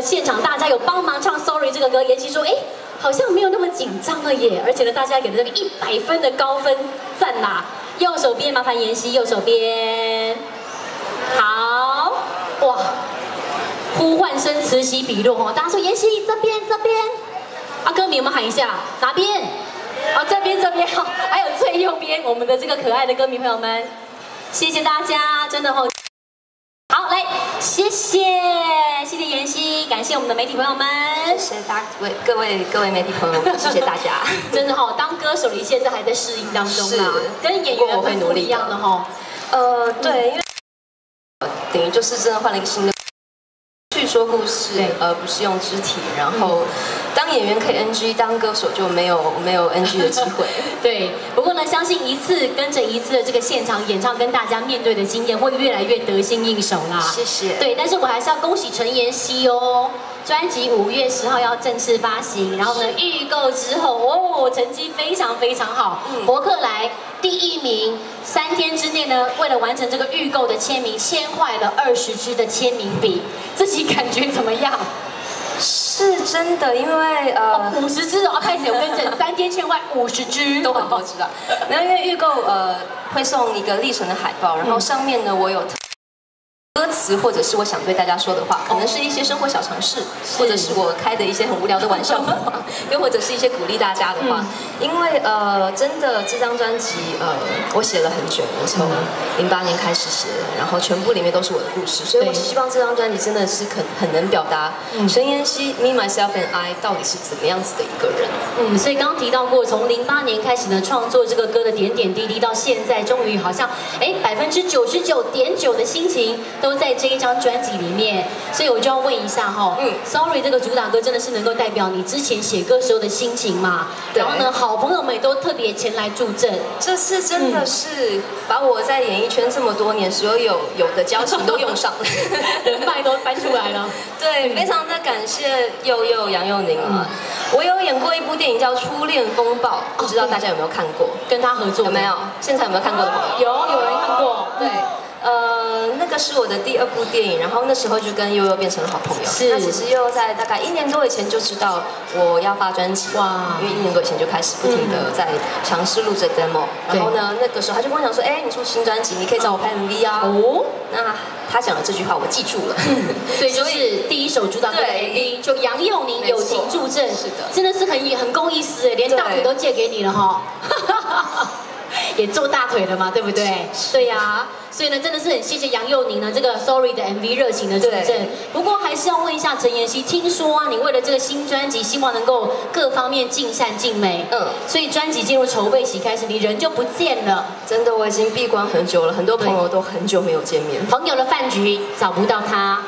现场大家有帮忙唱 Sorry 这个歌，妍希说，哎，好像没有那么紧张了耶，而且呢，大家给了这个一百分的高分赞呐。右手边麻烦妍希，右手边，好，哇，呼唤声此起彼落哦，大家说妍希这边这边，啊，歌迷我们喊一下哪边？哦，这边这边好，还有最右边我们的这个可爱的歌迷朋友们，谢谢大家，真的好。好，来，谢谢，感谢我们的媒体朋友们，谢谢大位各位各位媒体朋友，谢谢大家。真的哈，当歌手你现在还在适应当中啊，跟演员会努力一样的哈。呃，对，因为等于就是真的换了一个新的。去说故事，而不是用肢体。然后，当演员可以 NG，当歌手就没有没有 NG 的机会。对，不过呢，相信一次跟着一次的这个现场演唱，跟大家面对的经验会越来越得心应手啦。谢谢。对，但是我还是要恭喜陈妍希哦。专辑五月十号要正式发行，然后呢，预购之后哦，成绩非常非常好，博客来第一名。三天之内呢，为了完成这个预购的签名，签坏了二十支的签名笔，自己感觉怎么样？是真的，因为呃，五十支哦，开始有跟着，三天签坏五十支，都很好吃啊。然后，因为预购呃会送一个历程的海报，然后上面呢我有。歌词或者是我想对大家说的话，可能是一些生活小常识，或者是我开的一些很无聊的玩笑的话，又或者是一些鼓励大家的话。因为呃，真的这张专辑呃，我写了很久，我从零八年开始写的，然后全部里面都是我的故事，所以我希望这张专辑真的是很很能表达陈妍希 Me Myself and I 到底是怎么样子的一个人。嗯，所以刚刚提到过，从零八年开始呢，创作这个歌的点点滴滴，到现在终于好像哎百分之九十九点九的心情。都在这一张专辑里面，所以我就要问一下哈，嗯，Sorry 这个主打歌真的是能够代表你之前写歌时候的心情吗？然后呢，好朋友们也都特别前来助阵，这次真的是把我在演艺圈这么多年所有有的交情都用上了，人脉都搬出来了。对，非常的感谢佑佑杨佑宁啊，我有演过一部电影叫《初恋风暴》，不知道大家有没有看过？跟他合作有没有？现场有没有看过的朋友？有，有人看过，那个是我的第二部电影，然后那时候就跟悠悠变成了好朋友。是。那其实悠悠在大概一年多以前就知道我要发专辑，哇！因为一年多以前就开始不停的在尝试录这 demo，然后呢，那个时候他就跟我讲说，哎，你出新专辑，你可以找我拍 MV 啊。哦。那他讲的这句话我记住了。所以就是第一首主打歌 MV，就杨佑宁友情助阵，是的，真的是很很够意思，连大腿都借给你了哈。也做大腿了嘛，对不对？对呀，所以呢，真的是很谢谢杨佑宁呢，这个 Sorry 的 MV 热情的助阵。不过还是要问一下陈妍希，听说啊，你为了这个新专辑，希望能够各方面尽善尽美。嗯，所以专辑进入筹备期开始，你人就不见了。真的，我已经闭关很久了，很多朋友都很久没有见面。朋友的饭局找不到他。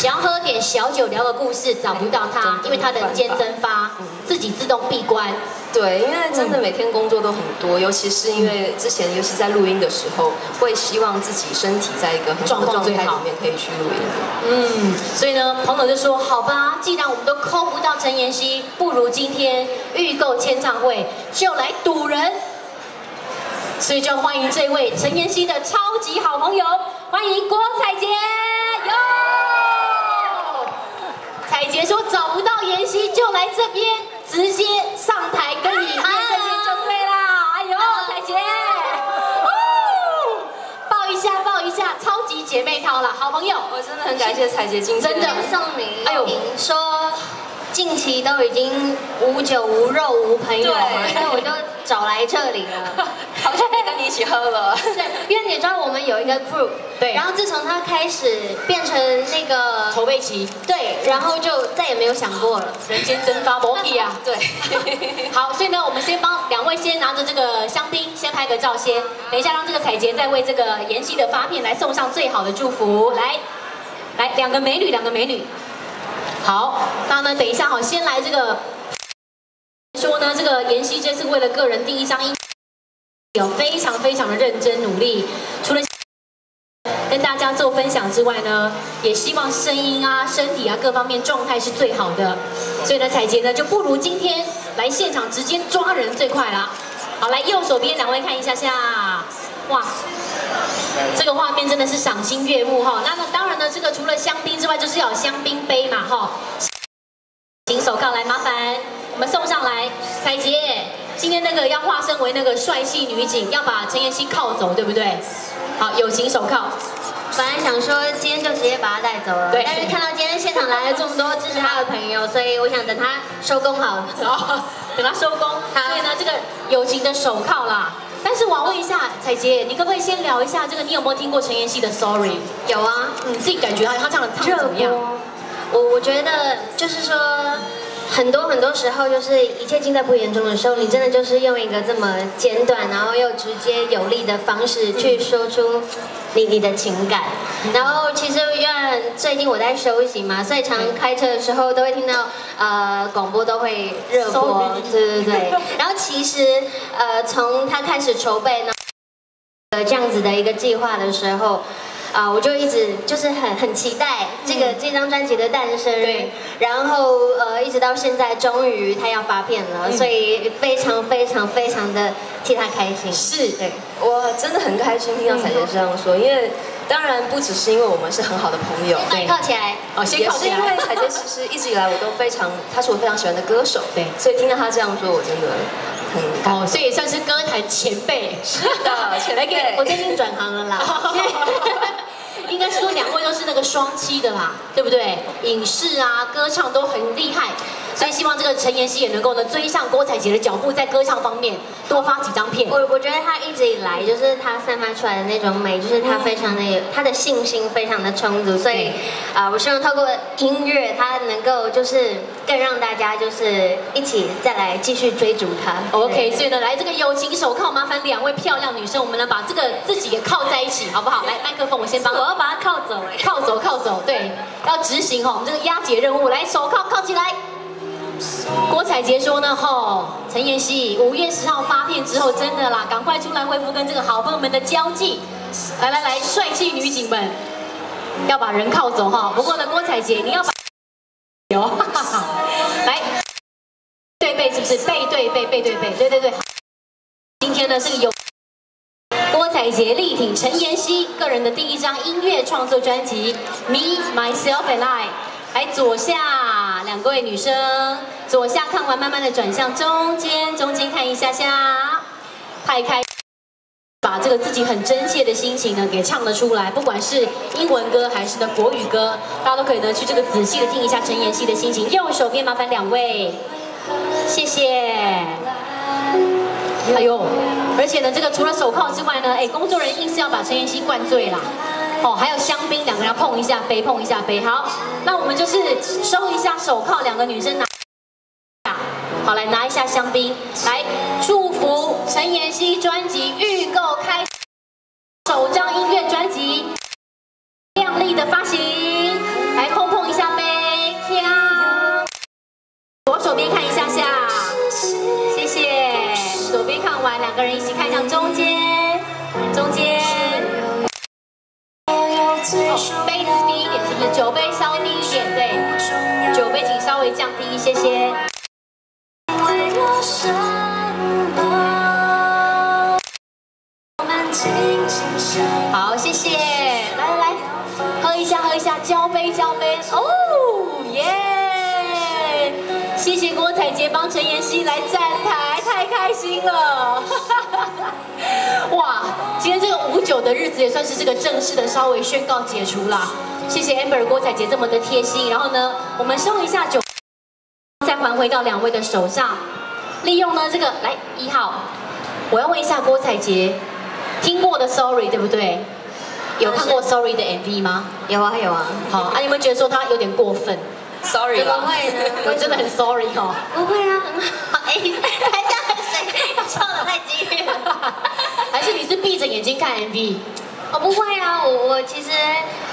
想要喝点小酒聊个故事，找不到他，因为他人间蒸发，自己自动闭关。对，因为真的每天工作都很多，尤其是因为之前，尤其在录音的时候，会希望自己身体在一个很状况最好里面可以去录音。嗯，所以呢，朋友就说：“好吧，既然我们都抠不到陈妍希，不如今天预购签唱会就来赌人。”所以就欢迎这位陈妍希的超级好朋友，欢迎郭采洁。彩杰说找不到妍希，就来这边直接上台跟你面对面就对啦。哎呦，彩杰，抱一下抱一下，超级姐妹淘了，好朋友。我真的很感谢彩姐今天真的送你。哎呦，说。近期都已经无酒无肉无朋友找来这里了。好久没跟你一起喝了。对，因为你知道我们有一个 group，对。然后自从他开始变成那个筹备期，对，然后就再也没有想过了。人间蒸发，摩皮啊。对。好，所以呢，我们先帮两位先拿着这个香槟，先拍个照先。等一下让这个彩杰再为这个妍希的发片来送上最好的祝福。来，来，两个美女，两个美女。好，那呢，等一下好，先来这个说呢，这个妍希这次为了个人第一张音，有非常非常的认真努力，除了跟大家做分享之外呢，也希望声音啊、身体啊各方面状态是最好的，所以呢，彩杰呢就不如今天来现场直接抓人最快啦。好，来右手边两位看一下下，哇。这个画面真的是赏心悦目哈。那么当然呢，这个除了香槟之外，就是要香槟杯嘛。哈。请手铐来，麻烦们送上来。彩杰，今天那个要化身为那个帅气女警，要把陈妍希铐走，对不对？好，友情手铐。本来想说今天就直接把他带走了，对但是看到今天现场来了这么多支持他的朋友，所以我想等他收工好了。哦，等他收工。所以呢，这个友情的手铐啦。但是我要问一下彩杰，你可不可以先聊一下这个？你有没有听过陈妍希的《Sorry》？有啊，你自己感觉到他唱的唱的怎么样？我我觉得就是说，很多很多时候就是一切尽在不言中的时候，你真的就是用一个这么简短，然后又直接有力的方式去说出你你的情感。然后其实因为最近我在休息嘛，所以常开车的时候都会听到呃广播都会热播，对对对。然后其实呃从他开始筹备呢。呃，这样子的一个计划的时候，啊、我就一直就是很很期待这个、这张专辑的诞生，对，然后呃，一直到现在，终于他要发片了，所以非常非常非常的替他开心。是。对，我真的很开心听到彩姐这样说，因为当然不只是因为我们是很好的朋友，那你靠起来，哦，先也靠起来。是因为彩姐其实一直以来我都非常，她是我非常喜欢的歌手，对。所以听到她这样说，我真的很感哦，所以也算是歌坛前辈。是的，前辈。我最近转行了啦。应该说两位都是那个双栖的啦，对不对？影视啊、歌唱都很厉害，所以希望这个陈妍希也能够呢追上郭采洁的脚步，在歌唱方面多发几张片。我我觉得她一直以来就是她散发出来的那种美，就是她非常的有她的信心非常的充足，所以啊、我希望透过音乐，她能够就是更让大家就是一起再来继续追逐她。OK，所以呢，来这个友情手铐，麻烦两位漂亮女生，我们呢把这个自己也铐在一起，好不好？来，麦克风我先帮，我要把他铐走哎。铐走，铐走，对，要执行哦，我们这个押解任务，来手铐铐起来。郭采洁说呢，吼，陈妍希五月十号发片之后，真的啦，赶快出来恢复跟这个好朋友们的交际。来来来，帅气女警们，要把人铐走哈。不过呢，郭采洁，你要把 有，哈哈哈来对背是不是？背对背，背对背，对对对。今天呢是个有。凯杰力挺陈妍希个人的第一张音乐创作专辑《Me Myself and I》。来左下两位女生，左下看完慢慢的转向中间，中间看一下下，派开。把这个自己很真切的心情呢给唱了出来，不管是英文歌还是呢国语歌，大家都可以呢去这个仔细的听一下陈妍希的心情。右手边麻烦两位，谢谢。哎呦，而且呢，这个除了手铐之外呢，哎，工作人员硬是要把陈妍希灌醉啦。哦，还有香槟，两个人要碰一下杯，碰一下杯。好，那我们就是收一下手铐，两个女生拿。好，来拿一下香槟，来祝福陈妍希专辑预购开首张音乐专辑亮丽的发行，低一些些。好，谢谢。来来来，喝一下，喝一下，交杯，交杯。哦，耶！谢谢郭采洁帮陈妍希来站台，太开心了。哇，今天这个五九的日子也算是这个正式的稍微宣告解除啦。谢谢 Amber 郭采洁这么的贴心。然后呢，我们收一下酒，再还回到两位的手上。利用呢这个来一号，我要问一下郭采洁，听过的 Sorry 对不对？有看过 Sorry 的 MV 吗？有啊有啊，好啊，你们觉得说他有点过分？sorry 怎么啦，会呢？我真的很 sorry 哦。不会啊，很好。哎，还这样谁笑的太激烈了？还是你是闭着眼睛看 MV？哦，不会啊，我我其实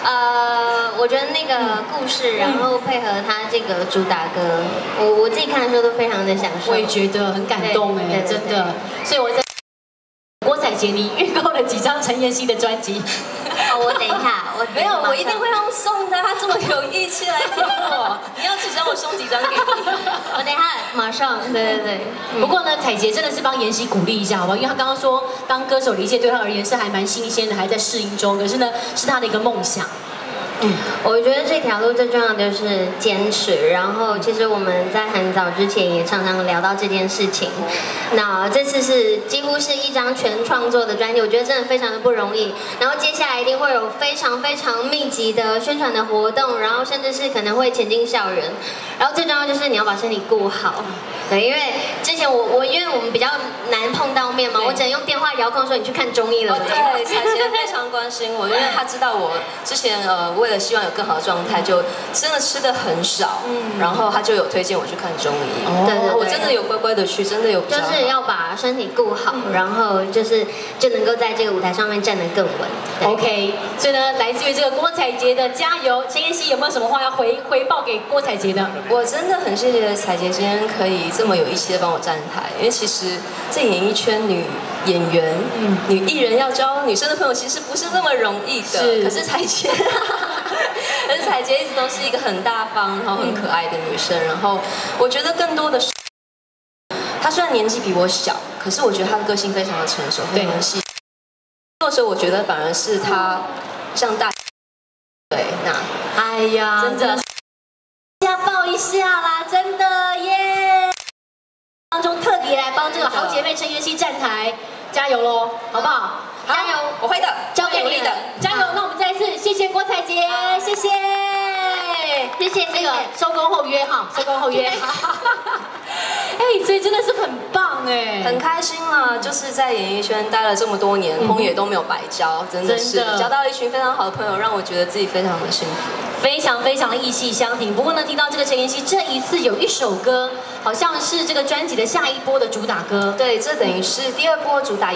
呃，我觉得那个故事，然后配合他这个主打歌，我我自己看的时候都非常的享受。我也觉得很感动哎，真的。所以我在郭采洁，你预购了几张陈妍希的专辑？哦，我等一下，我没有，我一定会用送的，他这么有义气来听我，你要几张我送几张给你。我等一下马上，对对对。不过呢，彩洁真的是帮妍希鼓励一下，好不好？因为他刚刚说，当歌手的一切对他而言是还蛮新鲜的，还在适应中。可是呢，是他的一个梦想。嗯，我觉得这条路最重要的就是坚持。然后，其实我们在很早之前也常常聊到这件事情。那这次是几乎是一张全创作的专辑，我觉得真的非常的不容易。然后接下来一定会有非常非常密集的宣传的活动，然后甚至是可能会前进校园。然后最重要就是你要把身体顾好。对，因为之前我我因为我们比较难碰到面嘛，我只能用电话遥控说你去看中医了。对，彩杰非常关心我，因为他知道我之前呃为了希望有更好的状态，就真的吃的很少，嗯，然后他就有推荐我去看中医。对对，我真的有乖乖的去，真的有。就是要把身体顾好，然后就是就能够在这个舞台上面站得更稳。OK，所以呢，来自于这个郭采洁的加油，陈妍希有没有什么话要回回报给郭采洁的？我真的很谢谢采洁今天可以。这么有义气的帮我站台，因为其实这演艺圈女演员、嗯女艺人要交女生的朋友，其实不是那么容易的。是，可是采洁，可是彩洁一直都是一个很大方、然后很可爱的女生。然后我觉得更多的是，她虽然年纪比我小，可是我觉得她的个性非常的成熟，非常细。那时候我觉得反而是她像大，对，那哎呀，真的抱一。下啦，真的耶！当中特地来帮这个好姐妹陈妍希站台，加油喽，好不好？加油，我会的，交给你的，加油！那我们郭采洁，谢谢，谢谢那个收工后约哈，收工后约。哎，所以真的是很棒哎，很开心啦！就是在演艺圈待了这么多年，风也都没有白交，真的是交到一群非常好的朋友，让我觉得自己非常的幸福。非常非常的意气相挺。不过呢，听到这个陈妍希这一次有一首歌，好像是这个专辑的下一波的主打歌。对，这等于是第二波主打。